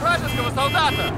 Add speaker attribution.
Speaker 1: Вражеского солдата!